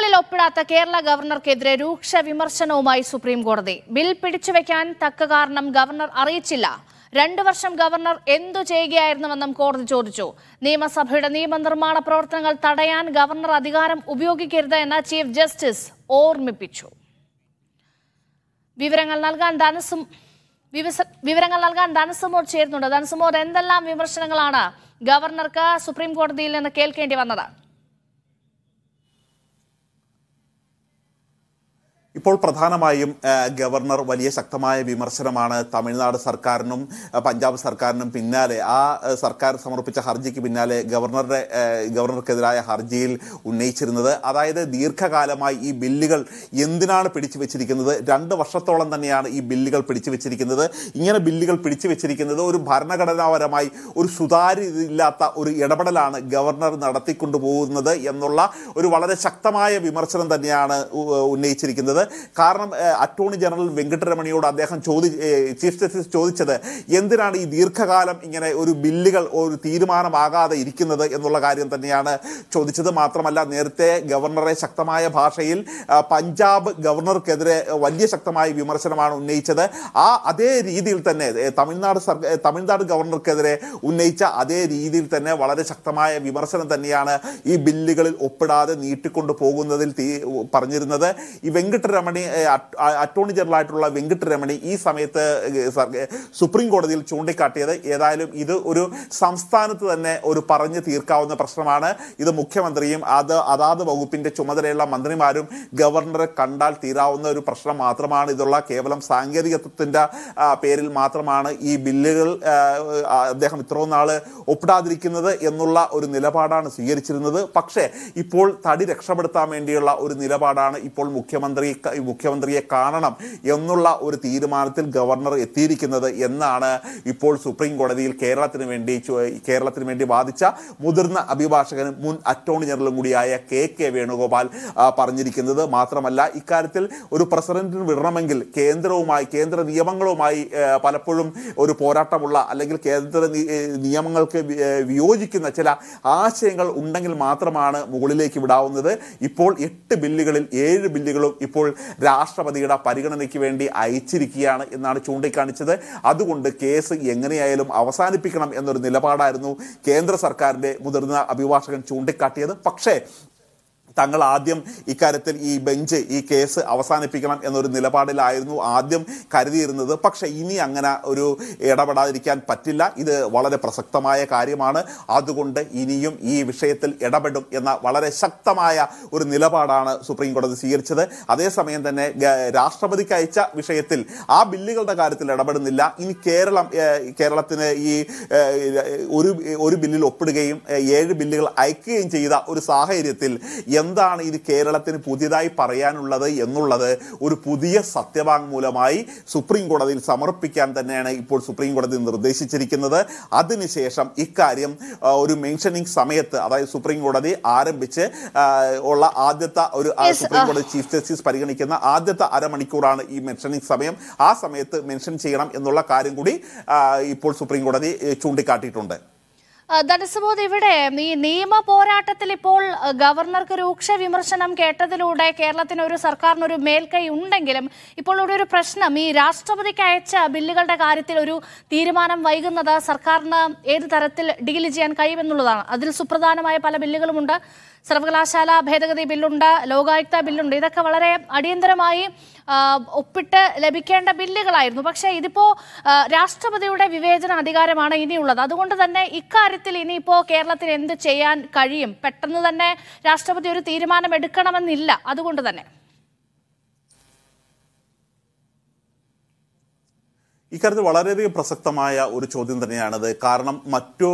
ബില്ലുകളിൽ ഒപ്പിടാത്ത കേരള ഗവർണർക്കെതിരെ രൂക്ഷ വിമർശനവുമായി സുപ്രീം കോടതി. ബിൽ പിടിച്ചുവെക്കാൻ തക്ക കാരണം ഗവർണർ അറിയിച്ചില്ല. രണ്ടു വർഷം ഗവർണർ എന്തു ചെയ്യുകയായിരുന്നുവെന്നും കോടതി ചോദിച്ചു. നിയമസഭയുടെ നിയമനിർമ്മാണ പ്രവർത്തനങ്ങൾ തടയാൻ ഗവർണർ അധികാരം ഉപയോഗിക്കരുത് എന്ന് ചീഫ് ജസ്റ്റിസ് ഓർമ്മിപ്പിച്ചു. വിവരങ്ങൾ നൽകാൻ ധനസും വിവരങ്ങൾ നൽകാൻ ധനസുമോർ ചേരുന്നുണ്ട്. ധനസുമോർ എന്തെല്ലാം വിമർശനങ്ങളാണ് ഗവർണർക്ക് സുപ്രീം കോടതിയിൽ നിന്ന് കേൾക്കേണ്ടി വന്നത്? ഇപ്പോൾ പ്രധാനമായും ഗവർണർ വലിയ ശക്തമായ വിമർശനമാണ് തമിഴ്നാട് സർക്കാരിനും പഞ്ചാബ് സർക്കാരിനും പിന്നാലെ ആ സർക്കാർ സമർപ്പിച്ച ഹർജിക്ക് പിന്നാലെ ഗവർണറുടെ ഗവർണർക്കെതിരായ ഹർജിയിൽ ഉന്നയിച്ചിരുന്നത്. അതായത് ദീർഘകാലമായി ഈ ബില്ലുകൾ എന്തിനാണ് പിടിച്ചു വെച്ചിരിക്കുന്നത്? രണ്ട് വർഷത്തോളം തന്നെയാണ് ഈ ബില്ലുകൾ പിടിച്ചു വെച്ചിരിക്കുന്നത്. ഇങ്ങനെ ബില്ലുകൾ പിടിച്ചു വെച്ചിരിക്കുന്നത് ഒരു ഭരണഘടനാപരമായി ഒരു സുതാര്യതയില്ലാത്ത ഒരു ഇടപെടലാണ് ഗവർണർ നടത്തിക്കൊണ്ടുപോകുന്നത് എന്നുള്ള ഒരു വളരെ ശക്തമായ വിമർശനം തന്നെയാണ് ഉ- കാരണം അറ്റോർണി ജനറൽ വെങ്കട്ടരമണിയോട് അദ്ദേഹം ചോദി ചീഫ് ജസ്റ്റിസ് ചോദിച്ചത് എന്തിനാണ് ഈ ദീർഘകാലം ഇങ്ങനെ ഒരു ബില്ലുകൾ ഒരു തീരുമാനമാകാതെ ഇരിക്കുന്നത് എന്നുള്ള കാര്യം തന്നെയാണ് ചോദിച്ചത്. മാത്രമല്ല നേരത്തെ ഗവർണറെ ശക്തമായ ഭാഷയിൽ പഞ്ചാബ് ഗവർണർക്കെതിരെ വലിയ ശക്തമായ വിമർശനമാണ് ഉന്നയിച്ചത്. ആ അതേ രീതിയിൽ തന്നെ തമിഴ്നാട് തമിഴ്നാട് ഗവർണർക്കെതിരെ ഉന്നയിച്ച അതേ രീതിയിൽ തന്നെ വളരെ ശക്തമായ വിമർശനം തന്നെയാണ് ഈ ബില്ലുകളിൽ ഒപ്പിടാതെ നീട്ടിക്കൊണ്ടു പോകുന്നതിൽ പറഞ്ഞിരുന്നത്. ഈ വെങ്കട്ടരമണി അറ്റോർണി ജനറൽ ആയിട്ടുള്ള വെങ്കട്ടരമണി ഈ സമയത്ത് സുപ്രീം കോടതിയിൽ ചൂണ്ടിക്കാട്ടിയത് ഏതായാലും ഇത് ഒരു സംസ്ഥാനത്ത് തന്നെ ഒരു പറഞ്ഞു തീർക്കാവുന്ന പ്രശ്നമാണ്. ഇത് മുഖ്യമന്ത്രിയും അത് അതാത് വകുപ്പിന്റെ ചുമതലയുള്ള മന്ത്രിമാരും ഗവർണറെ കണ്ടാൽ തീരാവുന്ന ഒരു പ്രശ്നം മാത്രമാണ്. ഇതുള്ള കേവലം സാങ്കേതികത്വത്തിന്റെ പേരിൽ മാത്രമാണ് ഈ ബില്ലുകൾ അദ്ദേഹം ഇത്രയും നാൾ ഒപ്പിടാതിരിക്കുന്നത് എന്നുള്ള ഒരു നിലപാടാണ് സ്വീകരിച്ചിരുന്നത്. പക്ഷേ ഇപ്പോൾ തടി രക്ഷപ്പെടുത്താൻ വേണ്ടിയുള്ള ഒരു നിലപാടാണ് ഇപ്പോൾ മുഖ്യമന്ത്രി മുഖ്യമന്ത്രിയെ കാണണം എന്നുള്ള ഒരു തീരുമാനത്തിൽ ഗവർണർ എത്തിയിരിക്കുന്നത് എന്നാണ് ഇപ്പോൾ സുപ്രീം കോടതിയിൽ കേരളത്തിന് വേണ്ടി കേരളത്തിന് വേണ്ടി വാദിച്ച മുതിർന്ന അഭിഭാഷകനും മുൻ അറ്റോർണി ജനറലും കൂടിയായ കെ കെ വേണുഗോപാൽ പറഞ്ഞിരിക്കുന്നത് മാത്രമല്ല ഇക്കാര്യത്തിൽ ഒരു പ്രസിഡന്റിന് വിടണമെങ്കിൽ കേന്ദ്രവുമായി കേന്ദ്ര നിയമങ്ങളുമായി പലപ്പോഴും ഒരു പോരാട്ടമുള്ള അല്ലെങ്കിൽ കേന്ദ്ര നിയമങ്ങൾക്ക് വിയോജിക്കുന്ന ചില ആശയങ്ങൾ ഉണ്ടെങ്കിൽ മാത്രമാണ് മുകളിലേക്ക് വിടാവുന്നത്. ഇപ്പോൾ എട്ട് ബില്ലുകളിൽ ഏഴ് ബില്ലുകളും ഇപ്പോൾ രാഷ്ട്രപതിയുടെ പരിഗണനയ്ക്ക് വേണ്ടി അയച്ചിരിക്കുകയാണ് എന്നാണ് ചൂണ്ടിക്കാണിച്ചത്. അതുകൊണ്ട് കേസ് എങ്ങനെയായാലും അവസാനിപ്പിക്കണം എന്നൊരു നിലപാടായിരുന്നു കേന്ദ്ര സർക്കാരിന്റെ മുതിർന്ന അഭിഭാഷകൻ ചൂണ്ടിക്കാട്ടിയത്. പക്ഷേ തങ്ങൾ ആദ്യം ഇക്കാര്യത്തിൽ ഈ ബെഞ്ച് ഈ കേസ് അവസാനിപ്പിക്കണം എന്നൊരു നിലപാടിലായിരുന്നു ആദ്യം കരുതിയിരുന്നത്. പക്ഷെ ഇനി അങ്ങനെ ഒരു ഇടപെടാതിരിക്കാൻ പറ്റില്ല. ഇത് വളരെ പ്രസക്തമായ കാര്യമാണ്. അതുകൊണ്ട് ഇനിയും ഈ വിഷയത്തിൽ ഇടപെടും എന്ന വളരെ ശക്തമായ ഒരു നിലപാടാണ് സുപ്രീം കോടതി സ്വീകരിച്ചത്. അതേസമയം തന്നെ രാഷ്ട്രപതിക്ക് അയച്ച വിഷയത്തിൽ ആ ബില്ലുകളുടെ കാര്യത്തിൽ ഇടപെടുന്നില്ല. ഇനി കേരളം കേരളത്തിന് ഈ ഒരു ഒരു ബില്ലിൽ ഒപ്പിടുകയും ഏഴ് ബില്ലുകൾ അയക്കുകയും ചെയ്ത ഒരു സാഹചര്യത്തിൽ എന്താണ് ഇത് കേരളത്തിന് പുതിയതായി പറയാനുള്ളത് എന്നുള്ളത് ഒരു പുതിയ സത്യവാങ്മൂലമായി സുപ്രീം കോടതിയിൽ സമർപ്പിക്കാൻ തന്നെയാണ് ഇപ്പോൾ സുപ്രീം കോടതി നിർദ്ദേശിച്ചിരിക്കുന്നത്. അതിനുശേഷം ഇക്കാര്യം ഒരു മെൻഷനിങ് സമയത്ത് അതായത് സുപ്രീം കോടതി ആരംഭിച്ച് ഉള്ള ആദ്യത്തെ ഒരു സുപ്രീം കോടതി ചീഫ് ജസ്റ്റിസ് പരിഗണിക്കുന്ന ആദ്യത്തെ അരമണിക്കൂറാണ് ഈ മെൻഷനിങ് സമയം. ആ സമയത്ത് മെൻഷൻ ചെയ്യണം എന്നുള്ള കാര്യം കൂടി ഇപ്പോൾ സുപ്രീം കോടതി ചൂണ്ടിക്കാട്ടിയിട്ടുണ്ട്. ധനസുബോധ് ഇവിടെ ഈ നിയമ പോരാട്ടത്തിൽ ഇപ്പോൾ ഗവർണർക്ക് രൂക്ഷ വിമർശനം കേട്ടതിലൂടെ കേരളത്തിന് ഒരു സർക്കാരിന് ഒരു മേൽക്കൈ ഉണ്ടെങ്കിലും ഇപ്പോൾ ഇവിടെ ഒരു പ്രശ്നം. ഈ രാഷ്ട്രപതിക്ക് അയച്ച ബില്ലുകളുടെ കാര്യത്തിൽ ഒരു തീരുമാനം വൈകുന്നത് സർക്കാരിന് ഏത് തരത്തിൽ ഡീൽ ചെയ്യാൻ കഴിയുമെന്നുള്ളതാണ്. അതിൽ സുപ്രധാനമായ പല ബില്ലുകളുമുണ്ട്. സർവകലാശാല ഭേദഗതി ബില്ലുണ്ട് ലോകായുക്ത ബില്ലുണ്ട്. ഇതൊക്കെ വളരെ അടിയന്തരമായി ഒപ്പിട്ട് ലഭിക്കേണ്ട ബില്ലുകളായിരുന്നു. പക്ഷേ ഇതിപ്പോ രാഷ്ട്രപതിയുടെ വിവേചന അധികാരമാണ് ഇനിയുള്ളത്. അതുകൊണ്ട് തന്നെ ഇക്കാര്യത്തിൽ ഇനിയിപ്പോ കേരളത്തിൽ എന്ത് ചെയ്യാൻ കഴിയും? പെട്ടെന്ന് തന്നെ രാഷ്ട്രപതി ഒരു തീരുമാനം എടുക്കണമെന്നില്ല അതുകൊണ്ട് തന്നെ. ഇക്കാര്യത്തിൽ വളരെയധികം പ്രസക്തമായ ഒരു ചോദ്യം തന്നെയാണത്. കാരണം മറ്റു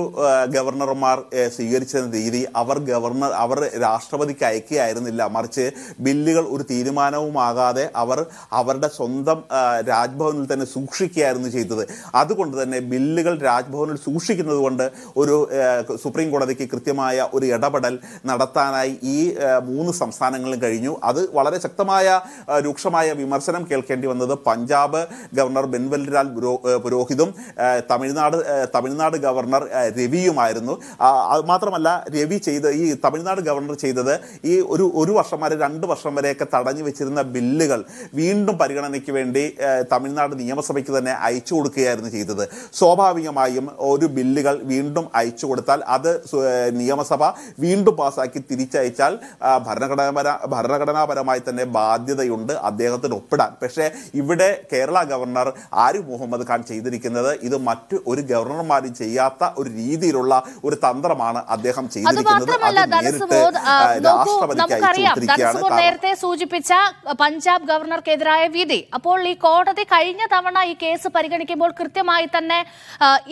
ഗവർണർമാർ സ്വീകരിച്ച രീതി അവർ ഗവർണർ അവർ രാഷ്ട്രപതിക്ക് അയക്കുകയായിരുന്നില്ല. മറിച്ച് ബില്ലുകൾ ഒരു തീരുമാനവുമാകാതെ അവർ അവരുടെ സ്വന്തം രാജ്ഭവനിൽ തന്നെ സൂക്ഷിക്കുകയായിരുന്നു ചെയ്തത്. അതുകൊണ്ട് തന്നെ ബില്ലുകൾ രാജ്ഭവനിൽ സൂക്ഷിക്കുന്നത് കൊണ്ട് ഒരു സുപ്രീം കോടതിക്ക് കൃത്യമായ ഒരു ഇടപെടൽ നടത്താനായി ഈ മൂന്ന് സംസ്ഥാനങ്ങളിലും കഴിഞ്ഞു. അത് വളരെ ശക്തമായ രൂക്ഷമായ വിമർശനം കേൾക്കേണ്ടി വന്നത് പഞ്ചാബ് ഗവർണർ ബെൻവൽരാൽ ഏഹ് പുരോഹിതും തമിഴ്നാട് തമിഴ്നാട് ഗവർണർ രവിയുമായിരുന്നു. മാത്രമല്ല രവി ചെയ്ത ഈ തമിഴ്നാട് ഗവർണർ ചെയ്തത് ഈ ഒരു ഒരു വർഷം വരെ രണ്ട് വർഷം വരെയൊക്കെ തടഞ്ഞു വെച്ചിരുന്ന ബില്ലുകൾ വീണ്ടും പരിഗണനയ്ക്ക് വേണ്ടി തമിഴ്നാട് നിയമസഭയ്ക്ക് തന്നെ അയച്ചു കൊടുക്കുകയായിരുന്നു ചെയ്തത്. സ്വാഭാവികമായും ഒരു ബില്ലുകൾ വീണ്ടും അയച്ചു കൊടുത്താൽ അത് നിയമസഭ വീണ്ടും പാസ്സാക്കി തിരിച്ചയച്ചാൽ ഭരണഘടനാപര ഭരണഘടനാപരമായി തന്നെ ബാധ്യതയുണ്ട് അദ്ദേഹത്തിന് ഒപ്പിടാൻ. പക്ഷേ ഇവിടെ കേരള ഗവർണർ ആരിഫ് മുഹമ്മദ് ഖാൻ ചെയ്തിരിക്കുന്നത്. ഇത് മറ്റു ഒരു ഗവർണർമാരും ചെയ്യാത്ത ഒരു രീതിയിലുള്ള ഒരു തന്ത്രമാണ് അദ്ദേഹം ചെയ്തിരിക്കുന്നത്. നേരത്തെ സൂചിപ്പിച്ച പഞ്ചാബ് ഗവർണർക്കെതിരായ വിധി. അപ്പോൾ ഈ കോടതി കഴിഞ്ഞ തവണ ഈ കേസ് പരിഗണിക്കുമ്പോൾ കൃത്യമായി തന്നെ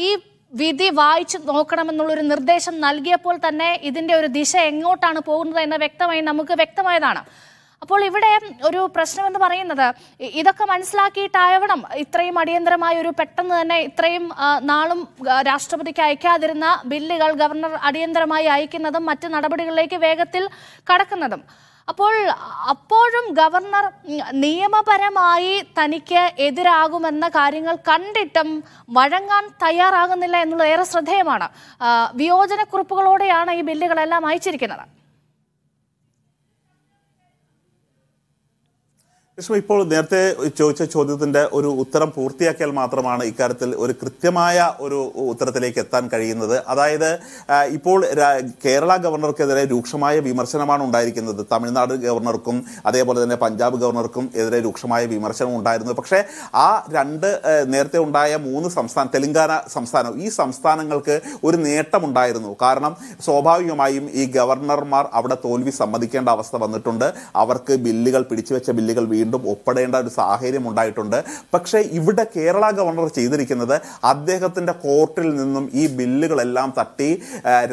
ഈ വിധി വായിച്ചു നോക്കണമെന്നുള്ളൊരു നിർദ്ദേശം നൽകിയപ്പോൾ തന്നെ ഇതിന്റെ ഒരു ദിശ എങ്ങോട്ടാണ് പോകുന്നത് എന്ന് വ്യക്തമായി നമുക്ക് വ്യക്തമായതാണ്. അപ്പോൾ ഇവിടെ ഒരു പ്രശ്നം എന്ന് പറയുന്നത് ഇതൊക്കെ മനസ്സിലാക്കിയിട്ടാവണം ഇത്രയും അടിയന്തരമായ ഒരു പെട്ടെന്ന് തന്നെ ഇത്രയും നാളും രാഷ്ട്രപതിക്ക് അയക്കാതിരുന്ന ബില്ലുകൾ ഗവർണർ അടിയന്തരമായി അയക്കുന്നതും മറ്റ് നടപടികളിലേക്ക് വേഗത്തിൽ കടക്കുന്നതും. അപ്പോൾ അപ്പോഴും ഗവർണർ നിയമപരമായി തനിക്ക് എതിരാകുമെന്ന കാര്യങ്ങൾ കണ്ടിട്ടും വഴങ്ങാൻ തയ്യാറാകുന്നില്ല എന്നുള്ളത് ഏറെ ശ്രദ്ധേയമാണ്. വിയോജനക്കുറിപ്പുകളോടെയാണ് ഈ ബില്ലുകളെല്ലാം അയച്ചിരിക്കുന്നത്. വിഷ്ണു ഇപ്പോൾ നേരത്തെ ചോദിച്ച ചോദ്യത്തിന്റെ ഒരു ഉത്തരം പൂർത്തിയാക്കിയാൽ മാത്രമാണ് ഇക്കാര്യത്തിൽ ഒരു കൃത്യമായ ഒരു ഉത്തരത്തിലേക്ക് എത്താൻ കഴിയുന്നത്. അതായത് ഇപ്പോൾ കേരള ഗവർണർക്കെതിരെ രൂക്ഷമായ വിമർശനമാണ് ഉണ്ടായിരിക്കുന്നത്. തമിഴ്നാട് ഗവർണർക്കും അതേപോലെ തന്നെ പഞ്ചാബ് ഗവർണർക്കും എതിരെ രൂക്ഷമായ വിമർശനം ഉണ്ടായിരുന്നു. പക്ഷേ ആ രണ്ട് നേരത്തെ ഉണ്ടായ മൂന്ന് സംസ്ഥാന തെലങ്കാന സംസ്ഥാനം ഈ സംസ്ഥാനങ്ങൾക്ക് ഒരു നേട്ടമുണ്ടായിരുന്നു. കാരണം സ്വാഭാവികമായും ഈ ഗവർണർമാർ അവിടെ തോൽവി സമ്മതിക്കേണ്ട അവസ്ഥ വന്നിട്ടുണ്ട്. അവർക്ക് ബില്ലുകൾ പിടിച്ചുവെച്ച ബില്ലുകൾ വീണ്ടും ഒപ്പിടേണ്ട ഒരു സാഹചര്യം ഉണ്ടായിട്ടുണ്ട്. പക്ഷേ ഇവിടെ കേരള ഗവർണർ ചെയ്തിരിക്കുന്നത് അദ്ദേഹത്തിന്റെ കോർട്ടിൽ നിന്നും ഈ ബില്ലുകളെല്ലാം തട്ടി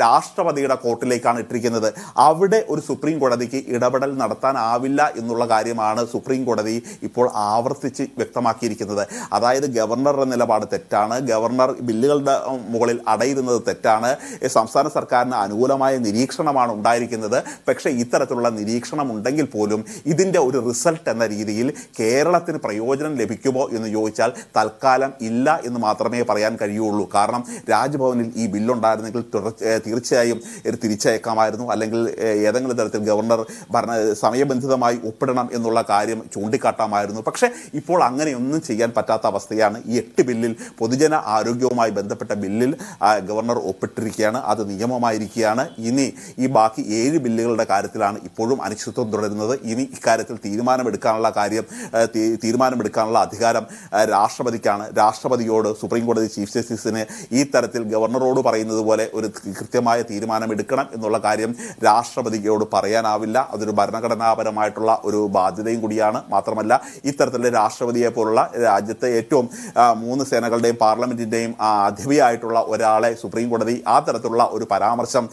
രാഷ്ട്രപതിയുടെ കോർട്ടിലേക്കാണ് ഇട്ടിരിക്കുന്നത്. അവിടെ ഒരു സുപ്രീം കോടതിക്ക് ഇടപെടൽ നടത്താനാവില്ല എന്നുള്ള കാര്യമാണ് സുപ്രീം കോടതി ഇപ്പോൾ ആവർത്തിച്ച് വ്യക്തമാക്കിയിരിക്കുന്നത്. അതായത് ഗവർണറുടെ നിലപാട് തെറ്റാണ്. ഗവർണർ ബില്ലുകളുടെ മുകളിൽ അടയിരുന്നത് തെറ്റാണ്. സംസ്ഥാന സർക്കാരിന് അനുകൂലമായ നിരീക്ഷണമാണ് ഉണ്ടായിരിക്കുന്നത്. പക്ഷേ ഇത്തരത്തിലുള്ള നിരീക്ഷണം ഉണ്ടെങ്കിൽ പോലും ഇതിന്റെ ഒരു റിസൾട്ട് എന്ന രീതിയിൽ കേരളത്തിന് പ്രയോജനം ലഭിക്കുമോ എന്ന് ചോദിച്ചാൽ തൽക്കാലം ഇല്ല എന്ന് മാത്രമേ പറയാൻ കഴിയുള്ളൂ. കാരണം രാജ്ഭവനിൽ ഈ ബില്ലുണ്ടായിരുന്നെങ്കിൽ തീർച്ചയായും തിരിച്ചയക്കാമായിരുന്നു. അല്ലെങ്കിൽ ഏതെങ്കിലും തരത്തിൽ ഗവർണർ ഭരണ സമയബന്ധിതമായി ഒപ്പിടണം എന്നുള്ള കാര്യം ചൂണ്ടിക്കാട്ടാമായിരുന്നു. പക്ഷേ ഇപ്പോൾ അങ്ങനെയൊന്നും ചെയ്യാൻ പറ്റാത്ത അവസ്ഥയാണ് ഈ എട്ട് ബില്ലിൽ പൊതുജന ആരോഗ്യവുമായി ബന്ധപ്പെട്ട ബില്ലിൽ ഗവർണർ ഒപ്പിട്ടിരിക്കുകയാണ്. അത് നിയമമായിരിക്കുകയാണ്. ഇനി ഈ ബാക്കി ഏഴ് ബില്ലുകളുടെ കാര്യത്തിലാണ് ഇപ്പോഴും അനിശ്ചിതത്വം തുടരുന്നത്. ഇനി ഇക്കാര്യത്തിൽ തീരുമാനമെടുക്കാനുള്ള കാര്യം തീരുമാനമെടുക്കാനുള്ള അധികാരം രാഷ്ട്രപതിക്കാണ്. രാഷ്ട്രപതിയോട് സുപ്രീം കോടതി ചീഫ് ജസ്റ്റിസിന് ഈ തരത്തിൽ ഗവർണറോട് പറയുന്നത് പോലെ ഒരു കൃത്യമായ തീരുമാനം എടുക്കണം എന്നുള്ള കാര്യം രാഷ്ട്രപതിയോട് പറയാനാവില്ല. അതൊരു ഭരണഘടനാപരമായിട്ടുള്ള ഒരു ബാധ്യതയും കൂടിയാണ്. മാത്രമല്ല ഇത്തരത്തിലെ രാഷ്ട്രപതിയെ പോലുള്ള രാജ്യത്തെ ഏറ്റവും മൂന്ന് സേനകളുടെയും പാർലമെന്റിന്റെയും അധിപയായിട്ടുള്ള ഒരാളെ സുപ്രീം കോടതി ആ തരത്തിലുള്ള ഒരു പരാമർശം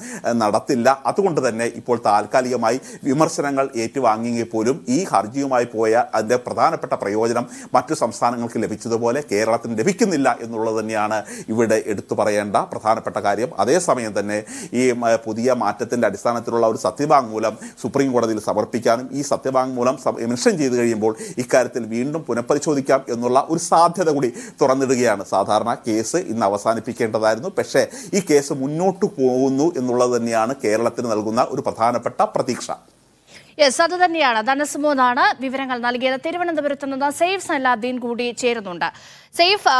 നടത്തില്ല. അതുകൊണ്ട് തന്നെ ഇപ്പോൾ താൽക്കാലികമായി വിമർശനങ്ങൾ ഏറ്റുവാങ്ങിയെങ്കിൽ പോലും ഈ ഹർജിയുമായി പോയ അതിന്റെ പ്രധാനപ്പെട്ട പ്രയോജനം മറ്റു സംസ്ഥാനങ്ങൾക്ക് ലഭിച്ചതുപോലെ കേരളത്തിന് ലഭിക്കുന്നില്ല എന്നുള്ളത് തന്നെയാണ് ഇവിടെ എടുത്തു പറയേണ്ട പ്രധാനപ്പെട്ട കാര്യം. അതേസമയം തന്നെ ഈ പുതിയ മാറ്റത്തിന്റെ അടിസ്ഥാനത്തിലുള്ള ഒരു സത്യവാങ്മൂലം സുപ്രീം കോടതിയിൽ സമർപ്പിക്കാനും ഈ സത്യവാങ്മൂലം മെൻഷൻ ചെയ്തു കഴിയുമ്പോൾ ഇക്കാര്യത്തിൽ വീണ്ടും പുനഃപരിശോധിക്കാം എന്നുള്ള ഒരു സാധ്യത കൂടി തുറന്നിടുകയാണ്. സാധാരണ കേസ് ഇന്ന് അവസാനിപ്പിക്കേണ്ടതായിരുന്നു. പക്ഷേ ഈ കേസ് മുന്നോട്ട് പോകുന്നു എന്നുള്ളത് തന്നെയാണ് കേരളത്തിന് നൽകുന്ന ഒരു പ്രധാനപ്പെട്ട പ്രതീക്ഷ. യെസ് അത് തന്നെയാണ്. ധനസുമോദാണ് വിവരങ്ങൾ നൽകിയത്. തിരുവനന്തപുരത്ത് നിന്ന് സെയ്ഫ് സലാദ്ദീൻ കൂടി ചേരുന്നുണ്ട്. സെയ്ഫ്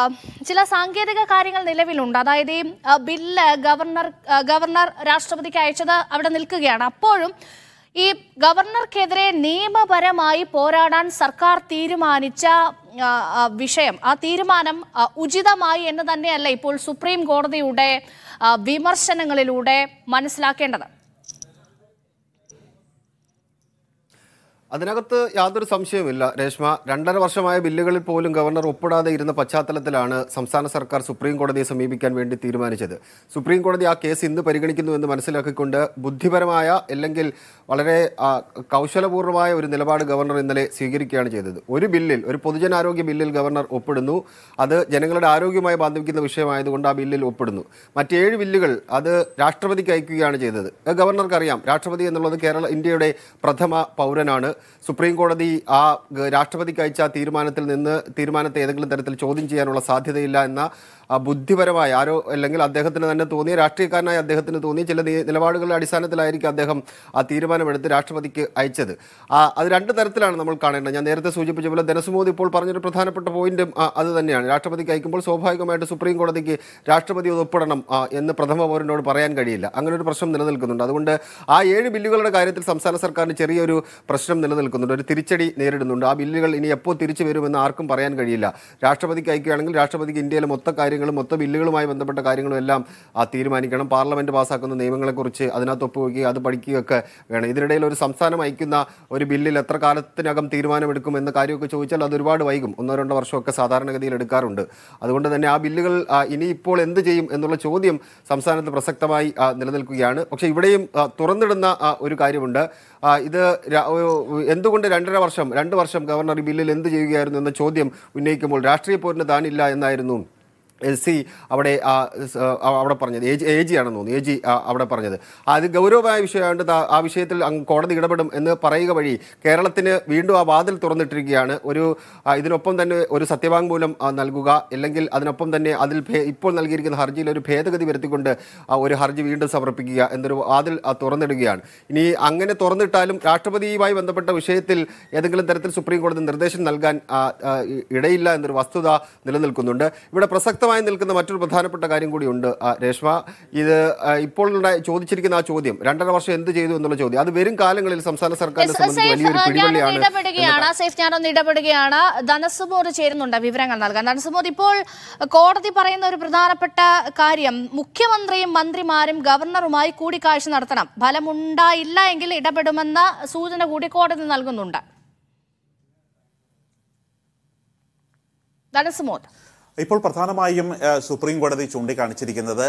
ചില സാങ്കേതിക കാര്യങ്ങൾ നിലവിലുണ്ട്. അതായത് ഈ ബില്ല് ഗവർണർ ഗവർണർ രാഷ്ട്രപതിക്ക് അയച്ചത് അവിടെ നിൽക്കുകയാണ്. അപ്പോഴും ഈ ഗവർണർക്കെതിരെ നിയമപരമായി പോരാടാൻ സർക്കാർ തീരുമാനിച്ച വിഷയം ആ തീരുമാനം ഉചിതമായി എന്ന് തന്നെയല്ല ഇപ്പോൾ സുപ്രീം കോടതിയുടെ വിമർശനങ്ങളിലൂടെ മനസ്സിലാക്കേണ്ടത്. അതിനകത്ത് യാതൊരു സംശയവുമില്ല. രേഷ്മ രണ്ടര വർഷമായ ബില്ലുകളിൽ പോലും ഗവർണർ ഒപ്പിടാതെ ഇരുന്ന പശ്ചാത്തലത്തിലാണ് സംസ്ഥാന സർക്കാർ സുപ്രീം കോടതിയെ സമീപിക്കാൻ വേണ്ടി തീരുമാനിച്ചത്. സുപ്രീം കോടതി ആ കേസ് ഇന്ന് പരിഗണിക്കുന്നു എന്ന് മനസ്സിലാക്കിക്കൊണ്ട് ബുദ്ധിപരമായ അല്ലെങ്കിൽ വളരെ കൗശലപൂർവമായ ഒരു നിലപാട് ഗവർണർ ഇന്നലെ സ്വീകരിക്കുകയാണ് ചെയ്തത്. ഒരു ബില്ലിൽ ഒരു പൊതുജനാരോഗ്യ ബില്ലിൽ ഗവർണർ ഒപ്പിടുന്നു. അത് ജനങ്ങളുടെ ആരോഗ്യമായി ബാധിക്കുന്ന വിഷയമായതുകൊണ്ട് ആ ബില്ലിൽ ഒപ്പിടുന്നു. മറ്റേഴ് ബില്ലുകൾ അത് രാഷ്ട്രപതിക്ക് അയക്കുകയാണ് ചെയ്തത്. ഗവർണർക്കറിയാം. രാഷ്ട്രപതി എന്നുള്ളത് കേരള ഇന്ത്യയുടെ പ്രഥമ പൗരനാണ്. സുപ്രീം കോടതി ആ രാഷ്ട്രപതിക്ക് അയച്ച തീരുമാനത്തിൽ നിന്ന് തീരുമാനത്തെ ഏതെങ്കിലും തരത്തിൽ ചോദ്യം ചെയ്യാനുള്ള സാധ്യതയില്ല എന്ന ബുദ്ധിപരമായ ആരോ അല്ലെങ്കിൽ അദ്ദേഹത്തിന് തന്നെ തോന്നിയ രാഷ്ട്രീയക്കാരനായി അദ്ദേഹത്തിന് തോന്നിയ ചില നിലപാടുകളുടെ അടിസ്ഥാനത്തിലായിരിക്കും അദ്ദേഹം ആ തീരുമാനമെടുത്ത് രാഷ്ട്രപതിക്ക് അയച്ചത്. ആ അത് രണ്ട് തരത്തിലാണ് നമ്മൾ കാണേണ്ടത്. ഞാൻ നേരത്തെ സൂചിപ്പിച്ച പോലെ ധനസുമോദി ഇപ്പോൾ പറഞ്ഞൊരു പ്രധാനപ്പെട്ട പോയിന്റും അത് തന്നെയാണ്. രാഷ്ട്രപതിക്ക് അയക്കുമ്പോൾ സ്വാഭാവികമായിട്ട് സുപ്രീം കോടതിക്ക് രാഷ്ട്രപതി ഒപ്പിടണം എന്ന് പ്രഥമ പൗരനോട് പറയാൻ കഴിയില്ല. അങ്ങനെ ഒരു പ്രശ്നം നിലനിൽക്കുന്നുണ്ട്. അതുകൊണ്ട് ആ ഏഴ് ബില്ലുകളുടെ കാര്യത്തിൽ സംസ്ഥാന സർക്കാരിന് ചെറിയൊരു പ്രശ്നം നിലനിൽക്കുന്നുണ്ട്. ഒരു തിരിച്ചടി നേരിടുന്നുണ്ട്. ആ ബില്ലുകൾ ഇനി എപ്പോൾ തിരിച്ചു വരുമെന്ന് ആർക്കും പറയാൻ കഴിയില്ല. രാഷ്ട്രപതിക്ക് അയക്കുകയാണെങ്കിൽ രാഷ്ട്രപതിക്ക് ഇന്ത്യയിലെ മൊത്ത കാര്യങ്ങളും മൊത്ത ബില്ലുകളുമായി ബന്ധപ്പെട്ട കാര്യങ്ങളും എല്ലാം തീരുമാനിക്കണം. പാർലമെന്റ് പാസ്സാക്കുന്ന നിയമങ്ങളെക്കുറിച്ച് അതിനകത്ത് ഒപ്പുവയ്ക്കുക അത് പഠിക്കുകയൊക്കെ വേണം. ഇതിനിടയിൽ ഒരു സംസ്ഥാനം അയക്കുന്ന ഒരു ബില്ലിൽ എത്ര കാലത്തിനകം തീരുമാനമെടുക്കും എന്ന കാര്യമൊക്കെ ചോദിച്ചാൽ അത് ഒരുപാട് വൈകും. ഒന്നോ രണ്ടോ വർഷമൊക്കെ സാധാരണഗതിയിൽ എടുക്കാറുണ്ട്. അതുകൊണ്ട് തന്നെ ആ ബില്ലുകൾ ഇനിയിപ്പോൾ എന്ത് ചെയ്യും എന്നുള്ള ചോദ്യം സംസ്ഥാനത്ത് പ്രസക്തമായി നിലനിൽക്കുകയാണ്. പക്ഷേ ഇവിടെയും തുറന്നിടുന്ന ഒരു കാര്യമുണ്ട്. ഇത് എന്തുകൊണ്ട് രണ്ടര വർഷം രണ്ട് വർഷം ഗവർണർ ബില്ലിൽ എന്ത് ചെയ്യുകയായിരുന്നു എന്ന ചോദ്യം ഉന്നയിക്കുമ്പോൾ രാഷ്ട്രീയ പോരിന് താനില്ല എന്നായിരുന്നു. സി അവിടെ അവിടെ പറഞ്ഞത്. എ ജി എ ജി ആണെന്ന് തോന്നുന്നു. എ ജി അവിടെ പറഞ്ഞത്. അത് ഗൗരവമായ വിഷയമായിട്ട് ആ വിഷയത്തിൽ കോടതി ഇടപെടും എന്ന് പറയുക വഴി കേരളത്തിന് വീണ്ടും ആ വാതിൽ തുറന്നിട്ടിരിക്കുകയാണ്. ഒരു ഇതിനൊപ്പം തന്നെ ഒരു സത്യവാങ്മൂലം നൽകുക അല്ലെങ്കിൽ അതിനൊപ്പം തന്നെ അതിൽ ഇപ്പോൾ നൽകിയിരിക്കുന്ന ഹർജിയിൽ ഒരു ഭേദഗതി വരുത്തിക്കൊണ്ട് ഒരു ഹർജി വീണ്ടും സമർപ്പിക്കുക എന്നൊരു വാതിൽ തുറന്നിടുകയാണ്. ഇനി അങ്ങനെ തുറന്നിട്ടാലും രാഷ്ട്രപതിയുമായി ബന്ധപ്പെട്ട വിഷയത്തിൽ ഏതെങ്കിലും തരത്തിൽ സുപ്രീം കോടതി നിർദ്ദേശം നൽകാൻ ഇടയില്ല എന്നൊരു വസ്തുത നിലനിൽക്കുന്നുണ്ട്. ഇവിടെ പ്രസക്തമായി നിൽക്കുന്ന മറ്റൊരു പ്രധാനപ്പെട്ട കാര്യം കൂടിയുണ്ട് രേഷ്മ. ഇത് ഇപ്പോൾ ചോദിച്ചിരിക്കുന്ന ആ ചോദ്യം രണ്ടര വർഷം എന്ത് ചെയ്തു എന്നുള്ള ചോദ്യം. അത് വരും കാലങ്ങളിൽ സംസ്ഥാന സർക്കാരിനെ സേഫ്, ഞാനൊന്ന് ഇടപെടുകയാണ്. ചേരുന്നുണ്ട് വിവരങ്ങൾ നൽകാൻ. ധനസുമോദ് ഇപ്പോൾ കോടതി പറയുന്ന ഒരു പ്രധാനപ്പെട്ട കാര്യം മുഖ്യമന്ത്രിയും മന്ത്രിമാരും ഗവർണറുമായി കൂടിക്കാഴ്ച നടത്തണം. ഫലമുണ്ടായില്ല എങ്കിൽ ഇടപെടുമെന്ന സൂചന കൂടി കോടതി നൽകുന്നുണ്ട്. ധനസുമോദ് ഇപ്പോൾ പ്രധാനമായും സുപ്രീം കോടതി ചൂണ്ടിക്കാണിച്ചിരിക്കുന്നത്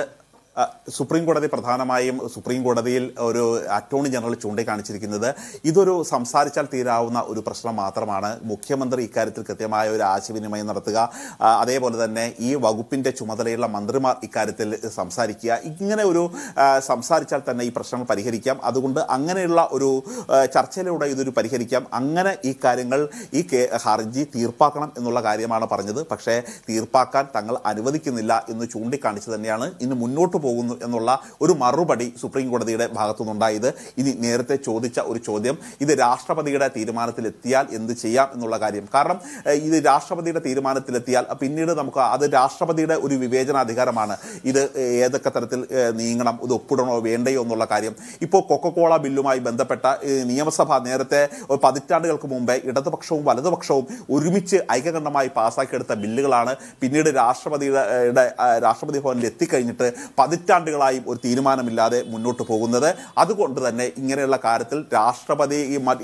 സുപ്രീം കോടതി പ്രധാനമായും സുപ്രീം കോടതിയിൽ ഒരു അറ്റോർണി ജനറൽ ചൂണ്ടിക്കാണിച്ചിരിക്കുന്നത് ഇതൊരു സംസാരിച്ചാൽ തീരാവുന്ന ഒരു പ്രശ്നം മാത്രമാണ്. മുഖ്യമന്ത്രി ഇക്കാര്യത്തിൽ കൃത്യമായ ഒരു ആശയവിനിമയം നടത്തുക അതേപോലെ തന്നെ ഈ വകുപ്പിന്റെ ചുമതലയുള്ള മന്ത്രിമാർ ഇക്കാര്യത്തിൽ സംസാരിക്കുക. ഇങ്ങനെ ഒരു സംസാരിച്ചാൽ തന്നെ ഈ പ്രശ്നങ്ങൾ പരിഹരിക്കാം. അതുകൊണ്ട് അങ്ങനെയുള്ള ഒരു ചർച്ചയിലൂടെ ഇതൊരു പരിഹരിക്കാം. അങ്ങനെ ഈ കാര്യങ്ങൾ ഈ ഹർജി തീർപ്പാക്കണം എന്നുള്ള കാര്യമാണ് പറഞ്ഞത്. പക്ഷേ തീർപ്പാക്കാൻ തങ്ങൾ അനുവദിക്കുന്നില്ല എന്ന് ചൂണ്ടിക്കാണിച്ച് തന്നെയാണ്. ഇന്ന് മുന്നോട്ട് പോകുന്നു എന്നുള്ള ഒരു മറുപടി സുപ്രീം കോടതിയുടെ ഭാഗത്തു നിന്നുണ്ടായത് ഇനി നേരത്തെ ചോദിച്ച ഒരു ചോദ്യം ഇത് രാഷ്ട്രപതിയുടെ തീരുമാനത്തിലെത്തിയാൽ എന്ത് ചെയ്യാം എന്നുള്ള കാര്യം. കാരണം ഇത് രാഷ്ട്രപതിയുടെ തീരുമാനത്തിലെത്തിയാൽ പിന്നീട് നമുക്ക് അത് രാഷ്ട്രപതിയുടെ ഒരു വിവേചനാധികാരമാണ്. ഇത് ഏതൊക്കെ തരത്തിൽ നീങ്ങണം ഇത് ഒപ്പിടണോ വേണ്ടയോ എന്നുള്ള കാര്യം. ഇപ്പോൾ കൊക്കക്കോള ബില്ലുമായി ബന്ധപ്പെട്ട നിയമസഭ നേരത്തെ പതിറ്റാണ്ടുകൾക്ക് മുമ്പേ ഇടതുപക്ഷവും വലതുപക്ഷവും ഒരുമിച്ച് ഐക്യകണ്ഠമായി പാസ്സാക്കിയെടുത്ത ബില്ലുകളാണ് പിന്നീട് രാഷ്ട്രപതിയുടെ രാഷ്ട്രപതി ഭവനിൽ എത്തിക്കഴിഞ്ഞിട്ട് പതിറ്റാണ്ടുകളായും ഒരു തീരുമാനമില്ലാതെ മുന്നോട്ട് പോകുന്നത്. അതുകൊണ്ട് തന്നെ ഇങ്ങനെയുള്ള കാര്യത്തിൽ രാഷ്ട്രപതി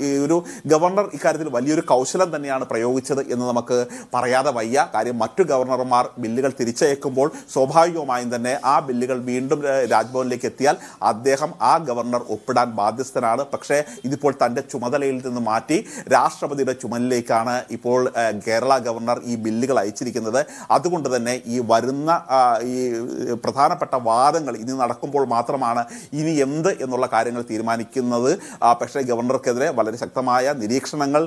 ഈ ഒരു ഗവർണർ ഇക്കാര്യത്തിൽ വലിയൊരു കൗശലം തന്നെയാണ് പ്രയോഗിച്ചത് എന്ന് നമുക്ക് പറയാതെ വയ്യ. കാര്യം മറ്റു ഗവർണർമാർ ബില്ലുകൾ തിരിച്ചയക്കുമ്പോൾ സ്വാഭാവികമായും തന്നെ ആ ബില്ലുകൾ വീണ്ടും രാജ്ഭവനിലേക്ക് എത്തിയാൽ അദ്ദേഹം ആ ഗവർണർ ഒപ്പിടാൻ ബാധ്യസ്ഥനാണ്. പക്ഷേ ഇതിപ്പോൾ തന്റെ ചുമതലയിൽ നിന്ന് മാറ്റി രാഷ്ട്രപതിയുടെ ചുമലിലേക്കാണ് ഇപ്പോൾ കേരള ഗവർണർ ഈ ബില്ലുകൾ അയച്ചിരിക്കുന്നത്. അതുകൊണ്ട് തന്നെ ഈ വരുന്ന ഈ പ്രധാനപ്പെട്ട വാദങ്ങൾ ഇനി നടക്കുമ്പോൾ മാത്രമാണ് ഇനി എന്ത് എന്നുള്ള കാര്യങ്ങൾ തീരുമാനിക്കുന്നത്. പക്ഷേ ഗവർണർക്കെതിരെ വളരെ ശക്തമായ നിരീക്ഷണങ്ങൾ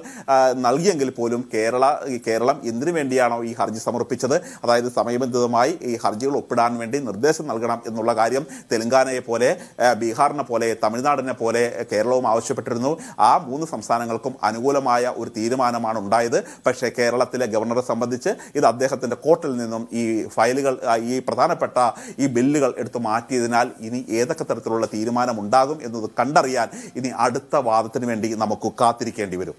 നൽകിയെങ്കിൽ പോലും കേരള കേരളം എന്തിനു വേണ്ടിയാണോ ഈ ഹർജി സമർപ്പിച്ചത്? അതായത് സമയബന്ധിതമായി ഈ ഹർജികൾ ഒപ്പിടാൻ വേണ്ടി നിർദ്ദേശം നൽകണം എന്നുള്ള കാര്യം തെലങ്കാനയെ പോലെ ബീഹാറിനെ പോലെ തമിഴ്നാടിനെ പോലെ കേരളവും ആവശ്യപ്പെട്ടിരുന്നു. ആ മൂന്ന് സംസ്ഥാനങ്ങൾക്കും അനുകൂലമായ ഒരു തീരുമാനമാണ് ഉണ്ടായത്. പക്ഷേ കേരളത്തിലെ ഗവർണറെ സംബന്ധിച്ച് ഇത് അദ്ദേഹത്തിന്റെ കോർട്ടിൽ നിന്നും ഈ ഫയലുകൾ ഈ പ്രധാനപ്പെട്ട ഈ ബില്ലുകൾ എടുത്തു മാറ്റിയതിനാൽ ഇനി ഏതൊക്കെ തരത്തിലുള്ള തീരുമാനമുണ്ടാകും എന്നത് കണ്ടറിയാൻ ഇനി അടുത്ത വാദത്തിന് വേണ്ടി നമുക്ക് കാത്തിരിക്കേണ്ടി വരും.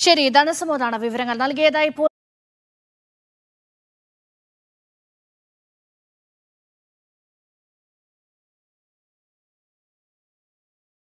ശരി ധനസമോദാണ് വിവരങ്ങൾ നൽകിയതായി